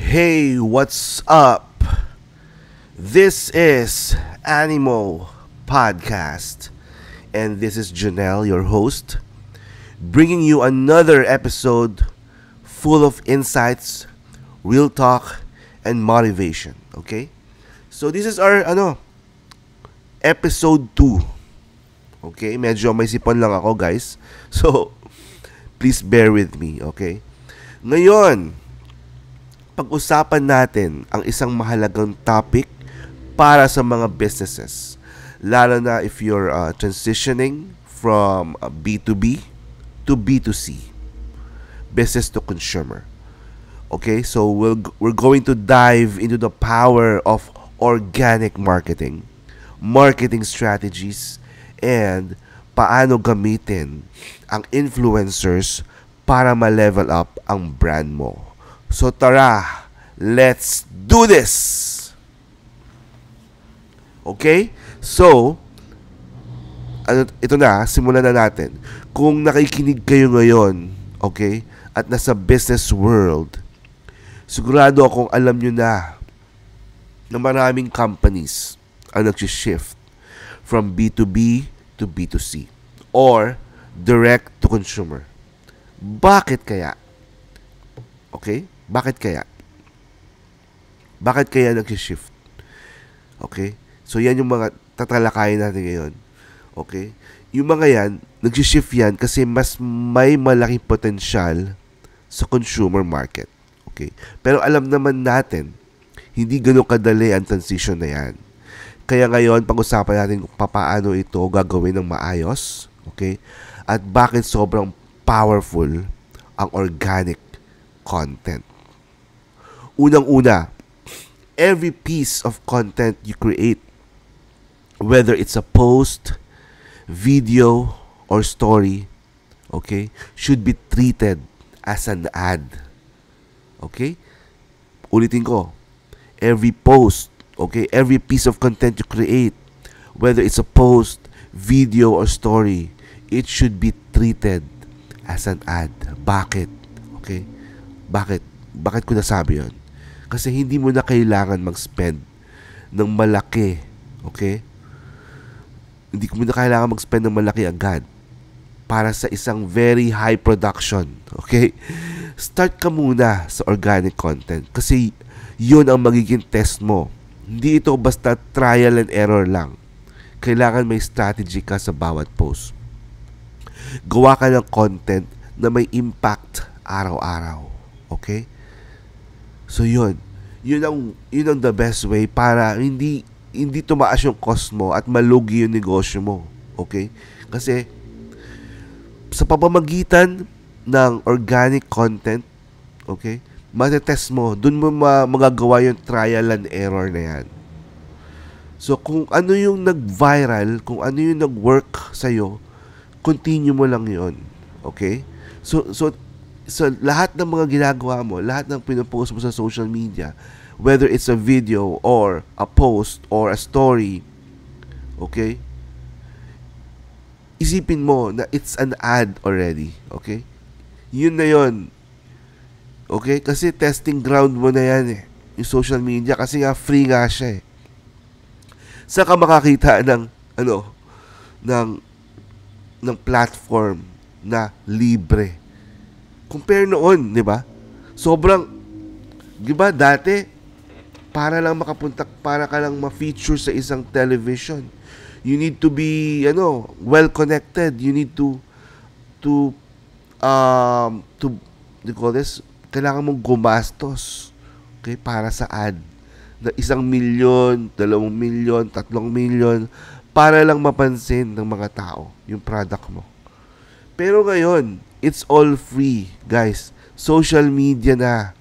Hey, what's up? This is Animal Podcast, and this is Janelle, your host, bringing you another episode full of insights, real talk, and motivation. Okay? So this is our ano episode 2. Okay? Medyo may sipon lang ako, guys. So please bear with me, okay? Ngayon, pag-usapan natin ang isang mahalagang topic para sa mga businesses. Lalo na if you're uh, transitioning from uh, B2B to B2C. Business to consumer. Okay, so we'll, we're going to dive into the power of organic marketing, marketing strategies, and paano gamitin ang influencers para ma-level up ang brand mo. So tara, let's do this! Okay? So, ano, ito na, simulan na natin. Kung nakikinig kayo ngayon, okay, at nasa business world, sigurado akong alam nyo na na maraming companies ang nag-shift from B2B to B2C or direct to consumer. Bakit kaya? Okay? Bakit kaya? Bakit kaya nag-shift? Okay? So, yan yung mga tatalakayin natin ngayon. Okay? Yung mga yan, nag-shift yan kasi mas may malaking potensyal sa consumer market. Okay? Pero alam naman natin, hindi ganun kadali ang transition na yan. Kaya ngayon, pag-usapan natin kung paano ito gagawin ng maayos. Okay? At bakit sobrang powerful ang organic content. Unang-una, every piece of content you create whether it's a post, video, or story, okay, should be treated as an ad. Okay? Ulitin ko. Every post, okay, every piece of content you create, whether it's a post, video, or story, it should be treated as an ad. Bakit? Okay? Bakit? Bakit ko nasabi yon? Kasi hindi mo na kailangan mag-spend ng malaki, okay? hindi ko na kailangan mag-spend ng malaki agad para sa isang very high production. Okay? Start ka muna sa organic content kasi yun ang magiging test mo. Hindi ito basta trial and error lang. Kailangan may strategy ka sa bawat post. Gawa ka ng content na may impact araw-araw. Okay? So yun. Yun ang, yun ang the best way para hindi hindi tumaas yung cost mo at malugi yung negosyo mo. Okay? Kasi sa pamamagitan ng organic content, okay, matetest mo, dun mo ma- magagawa yung trial and error na yan. So, kung ano yung nag-viral, kung ano yung nag-work sa'yo, continue mo lang yon Okay? So, so, so, lahat ng mga ginagawa mo, lahat ng pinopost mo sa social media, whether it's a video or a post or a story, okay? Isipin mo na it's an ad already, okay? Yun na yun. Okay? Kasi testing ground mo na yan eh. Yung social media kasi nga free nga siya eh. Saan ka makakita ng ano ng ng platform na libre. Compare noon, 'di ba? Sobrang 'di ba dati para lang makapunta para ka lang ma-feature sa isang television you need to be ano well connected you need to to um to you call this kailangan mong gumastos okay para sa ad na isang milyon, dalawang milyon, tatlong milyon para lang mapansin ng mga tao yung product mo. Pero ngayon, it's all free, guys. Social media na.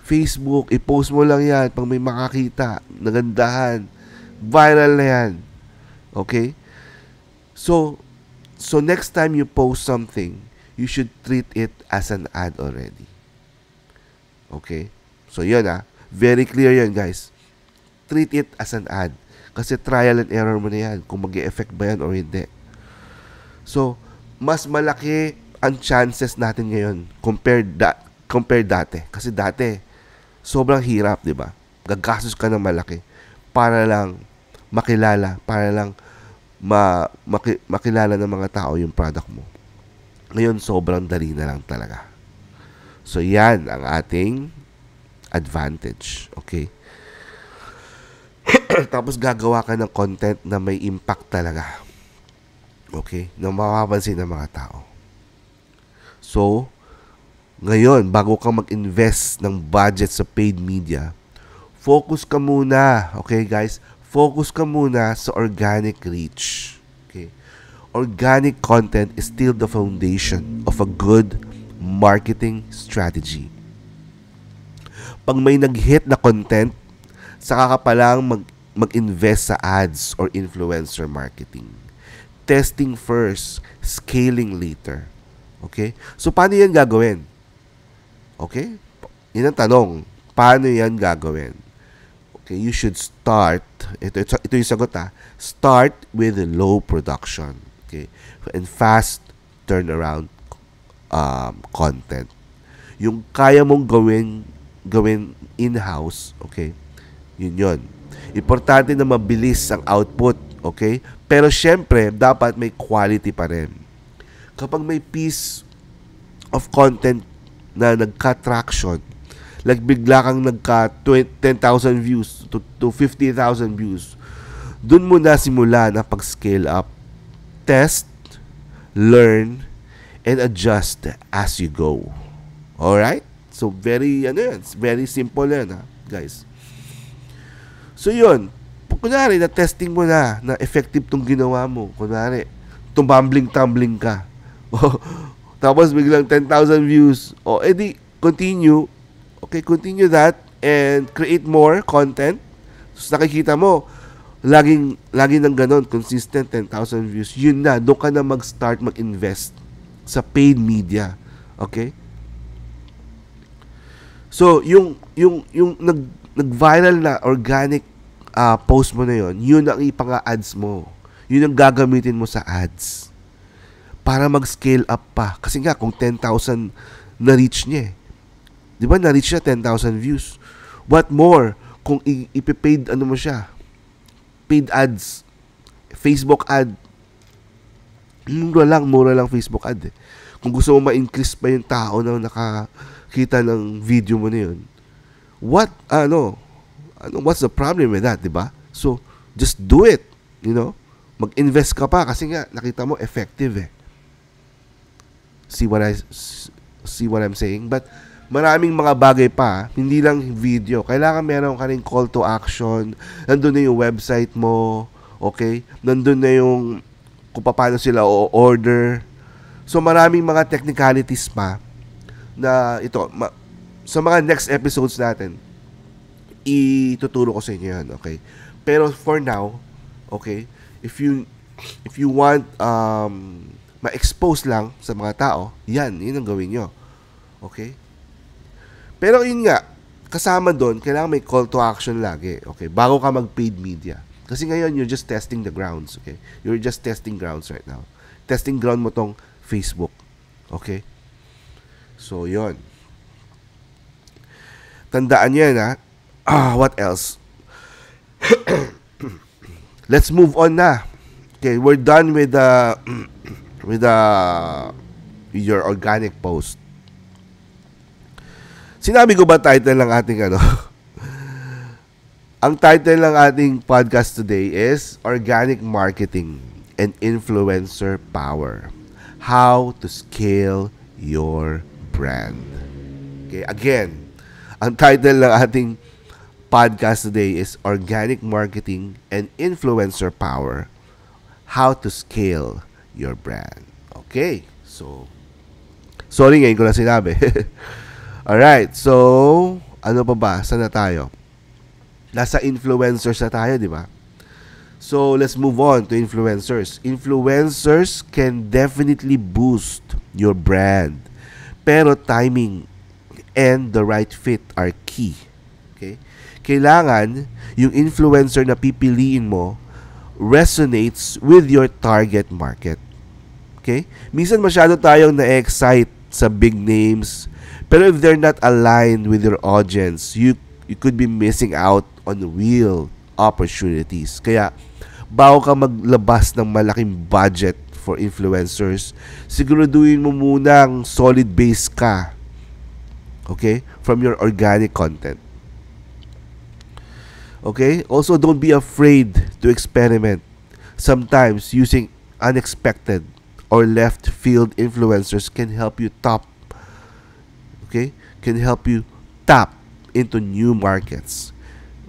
Facebook, i-post mo lang yan pag may makakita, nagandahan, viral na yan. Okay? So, so next time you post something, you should treat it as an ad already. Okay? So, yun ah. Very clear yan, guys. Treat it as an ad. Kasi trial and error mo na yan kung mag effect ba yan or hindi. So, mas malaki ang chances natin ngayon compared da compare dati. Kasi dati, sobrang hirap, di ba? Gagastos ka ng malaki para lang makilala, para lang ma, maki, makilala ng mga tao yung product mo. Ngayon, sobrang dali na lang talaga. So, yan ang ating advantage. Okay? Tapos, gagawa ka ng content na may impact talaga. Okay? Na mapapansin ng mga tao. So, ngayon, bago ka mag-invest ng budget sa paid media, focus ka muna. Okay, guys? Focus ka muna sa organic reach. Okay? Organic content is still the foundation of a good marketing strategy. Pag may nag-hit na content, saka ka palang mag, mag-invest sa ads or influencer marketing. Testing first, scaling later. Okay? So, paano yan gagawin? Okay? Yan ang tanong. Paano yan gagawin? Okay, you should start, ito, ito, ito yung sagot ha, start with low production. Okay? And fast turnaround um, content. Yung kaya mong gawin gawin in-house, okay? Yun yun. Importante na mabilis ang output, okay? Pero syempre, dapat may quality pa rin. Kapag may piece of content na nagka-traction, like bigla kang nagka 10,000 views to, to 50,000 views, dun mo na simula na pag-scale up. Test, learn, and adjust as you go. Alright? So, very, ano yan, very simple yan, ha, guys. So, yun. Kunwari, na-testing mo na, na effective tong ginawa mo. Kunwari, tumambling-tumbling ka. Tapos, biglang 10,000 views. O, edi, continue. Okay, continue that and create more content. So, nakikita mo, laging, laging ng ganon, consistent 10,000 views. Yun na, doon ka na mag-start mag-invest sa paid media. Okay? So, yung yung yung nag nag-viral na organic uh, post mo na yon, yun ang ipanga-ads mo. Yun ang gagamitin mo sa ads. Para mag-scale up pa. Kasi nga, kung 10,000 na-reach niya eh. Di ba, na-reach niya 10,000 views. What more, kung ipipaid ano mo siya, paid ads, Facebook ad, mura lang, mura lang Facebook ad eh. Kung gusto mo ma-increase pa yung tao na nakakita ng video mo na yun, what, ano, ano what's the problem with that, di ba? So, just do it, you know? Mag-invest ka pa kasi nga, nakita mo, effective eh. See what I, see what I'm saying? But, maraming mga bagay pa, hindi lang video. Kailangan meron ka rin call to action. Nandun na yung website mo, okay? Nandun na yung kung paano sila o-order. So maraming mga technicalities pa na ito, ma- sa mga next episodes natin, ituturo ko sa inyo yan, okay? Pero for now, okay, if you if you want um, ma-expose lang sa mga tao, yan, yun ang gawin nyo. Okay? Pero yun nga, kasama doon, kailangan may call to action lagi. Okay? Bago ka mag-paid media. Kasi ngayon, you're just testing the grounds. Okay? You're just testing grounds right now. Testing ground mo tong Facebook. Okay? So, yon Tandaan yan, ha? Ah, what else? Let's move on na. Okay, we're done with the with the with your organic post. Sinabi ko ba title ng ating ano? Ang title ng ating podcast today is Organic Marketing and Influencer Power. How to scale your brand. Okay, again, ang title ng ating podcast today is Organic Marketing and Influencer Power. How to scale your brand. Okay, so sorry ngayon ko na sinabi. Alright, so ano pa ba? Saan na tayo? nasa influencers na tayo, di ba? So, let's move on to influencers. Influencers can definitely boost your brand. Pero timing and the right fit are key. Okay? Kailangan yung influencer na pipiliin mo resonates with your target market. Okay? Minsan masyado tayong na-excite sa big names, Pero if they're not aligned with your audience, you you could be missing out on real opportunities. Kaya, bago ka maglabas ng malaking budget for influencers, siguraduhin mo munang solid base ka. Okay? From your organic content. Okay? Also, don't be afraid to experiment. Sometimes, using unexpected or left field influencers can help you top okay, can help you tap into new markets.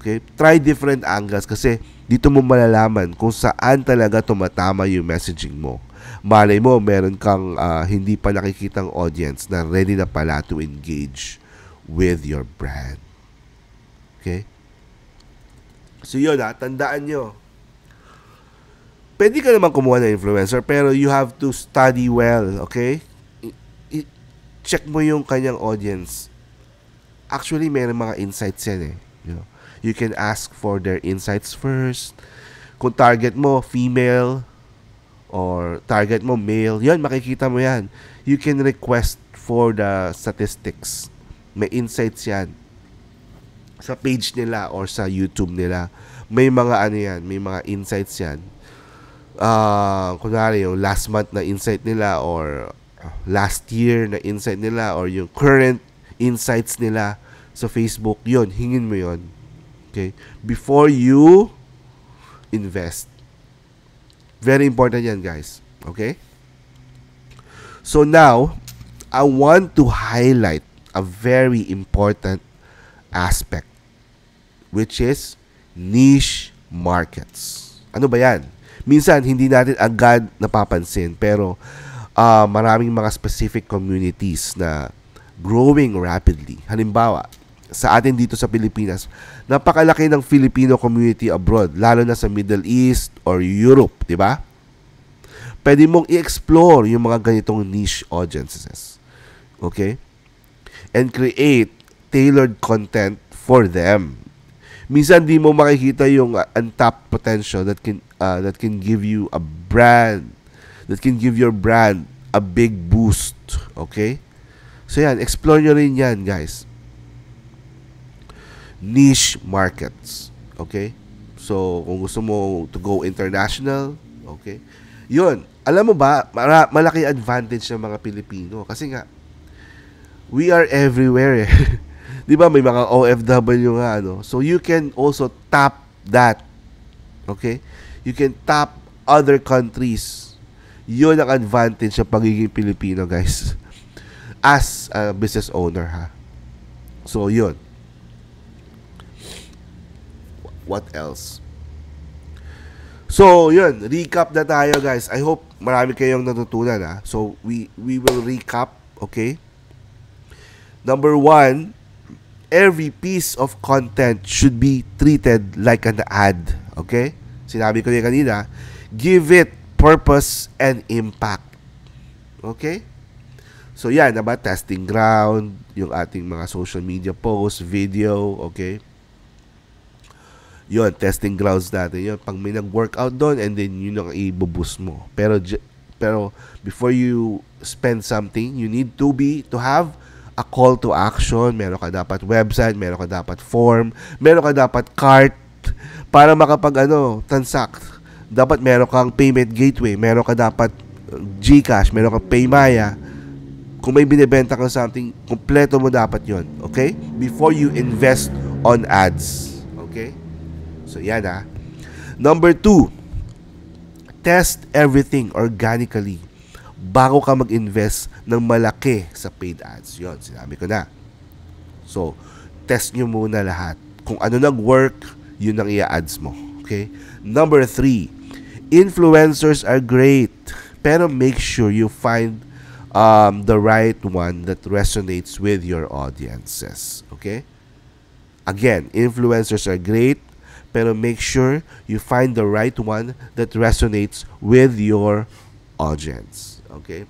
Okay? Try different angles kasi dito mo malalaman kung saan talaga tumatama yung messaging mo. Malay mo, meron kang uh, hindi pa nakikitang audience na ready na pala to engage with your brand. Okay? So yun ha, tandaan nyo. Pwede ka naman kumuha ng influencer pero you have to study well, okay? check mo yung kanyang audience. Actually, may mga insights yan eh. You, know, you can ask for their insights first. Kung target mo, female, or target mo, male, yan, makikita mo yan. You can request for the statistics. May insights yan. Sa page nila or sa YouTube nila. May mga ano yan, may mga insights yan. Uh, kunwari, yung last month na insight nila or last year na insight nila or yung current insights nila sa Facebook, yon hingin mo yon Okay? Before you invest. Very important yan, guys. Okay? So now, I want to highlight a very important aspect which is niche markets. Ano ba yan? Minsan, hindi natin agad napapansin pero uh, maraming mga specific communities na growing rapidly. Halimbawa, sa atin dito sa Pilipinas, napakalaki ng Filipino community abroad, lalo na sa Middle East or Europe, di ba? Pwede mong i-explore yung mga ganitong niche audiences. Okay? And create tailored content for them. Minsan di mo makikita yung uh, untapped potential that can uh, that can give you a brand that can give your brand a big boost. Okay? So yan, explore nyo rin yan, guys. Niche markets. Okay? So, kung gusto mo to go international, okay? Yun. Alam mo ba, mara- malaki advantage ng mga Pilipino. Kasi nga, we are everywhere eh. Di ba may mga OFW nga ano. So you can also tap that. Okay? You can tap other countries yun ang advantage sa pagiging Pilipino, guys. As a business owner, ha. So, yun. What else? So, yun. Recap na tayo, guys. I hope marami kayong natutunan, ha. So, we, we will recap, okay? Number one, every piece of content should be treated like an ad, okay? Sinabi ko yan kanina, give it purpose and impact. Okay? So yan, diba? Testing ground, yung ating mga social media posts, video, okay? Yun, testing grounds natin. Yun, pag may nag-workout doon, and then yun ang i-boost mo. Pero, pero before you spend something, you need to be, to have a call to action. Meron ka dapat website, meron ka dapat form, meron ka dapat cart, para makapag ano, transact dapat meron kang payment gateway, meron ka dapat uh, GCash, meron kang Paymaya. Kung may binebenta kang something, kompleto mo dapat yon Okay? Before you invest on ads. Okay? So, yan ha. Number two, test everything organically bago ka mag-invest ng malaki sa paid ads. Yon, sinabi ko na. So, test nyo muna lahat. Kung ano nag-work, yun ang i-ads mo. Okay? Number three, influencers are great, pero make sure you find um, the right one that resonates with your audiences. Okay? Again, influencers are great, pero make sure you find the right one that resonates with your audience. Okay?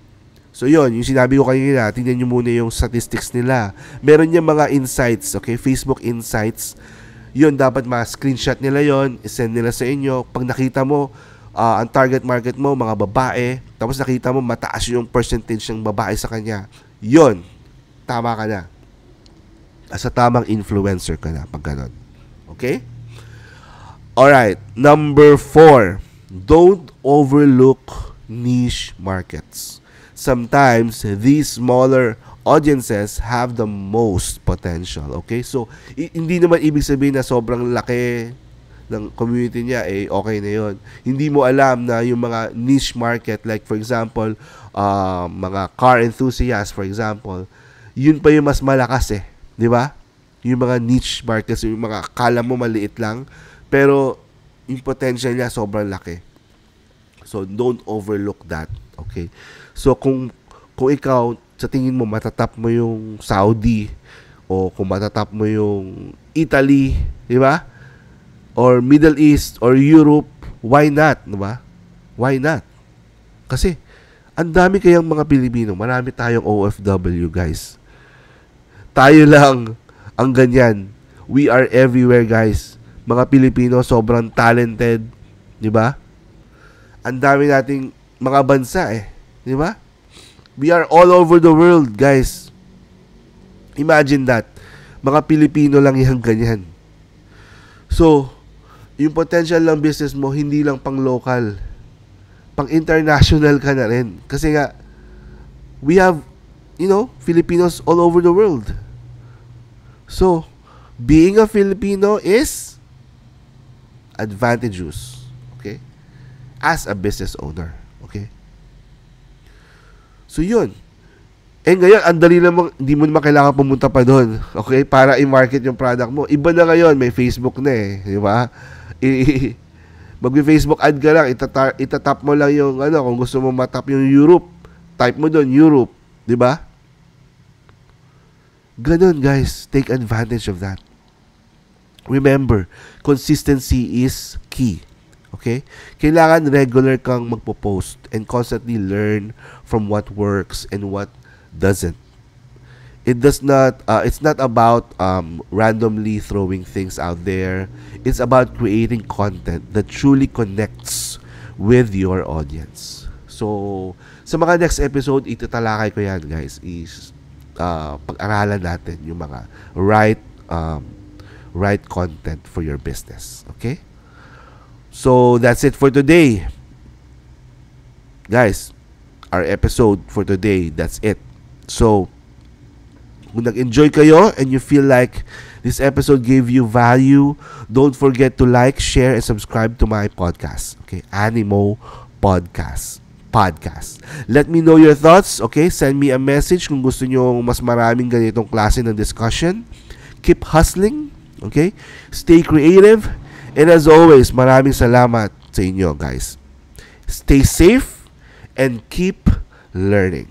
So yon, yung sinabi ko kanina, tingnan nyo muna yung statistics nila. Meron niya mga insights, okay? Facebook insights. Yun, dapat ma-screenshot nila yon, isend nila sa inyo. Pag nakita mo, uh, ang target market mo, mga babae, tapos nakita mo mataas yung percentage ng babae sa kanya, yon tama ka na. Sa tamang influencer ka na pag ganun. Okay? Alright, number four, don't overlook niche markets. Sometimes, these smaller audiences have the most potential. Okay? So, hindi naman ibig sabihin na sobrang laki ng community niya, eh, okay na yon. Hindi mo alam na yung mga niche market, like for example, uh, mga car enthusiasts, for example, yun pa yung mas malakas eh. Di ba? Yung mga niche markets, yung mga kala mo maliit lang, pero yung potential niya sobrang laki. So, don't overlook that. Okay? So, kung, kung ikaw, sa tingin mo matatap mo yung Saudi o kung matatap mo yung Italy, di ba? Or Middle East or Europe, why not, di ba? Why not? Kasi ang dami kayang mga Pilipino, marami tayong OFW, guys. Tayo lang ang ganyan. We are everywhere, guys. Mga Pilipino sobrang talented, di ba? Ang dami nating mga bansa eh, di ba? We are all over the world, guys. Imagine that. Mga Pilipino lang yung ganyan. So, yung potential ng business mo, hindi lang pang local. Pang international ka na rin. Kasi nga, we have, you know, Filipinos all over the world. So, being a Filipino is advantageous. As a business owner. Okay? So yun. Eh ngayon, ang dali namang, hindi mo naman kailangan pumunta pa doon. Okay? Para i-market yung product mo. Iba na ngayon, may Facebook na eh. Di ba? I- Mag-Facebook ad ka lang, itatar, itatap mo lang yung ano, kung gusto mo matap yung Europe, type mo doon, Europe. Di ba? Ganun guys, take advantage of that. Remember, consistency is key. Okay? Kailangan regular kang magpo-post and constantly learn from what works and what doesn't. It does not uh, it's not about um, randomly throwing things out there. It's about creating content that truly connects with your audience. So, sa mga next episode, itatalakay ko yan, guys, is uh, pag-aralan natin yung mga right um, right content for your business. Okay? So, that's it for today. Guys, our episode for today, that's it. So, kung nag-enjoy kayo and you feel like this episode gave you value, don't forget to like, share, and subscribe to my podcast. Okay? Animo Podcast. Podcast. Let me know your thoughts. Okay? Send me a message kung gusto nyo mas maraming ganitong klase ng discussion. Keep hustling. Okay? Stay creative. And as always, maraming salamat sa inyo, guys. Stay safe and keep learning.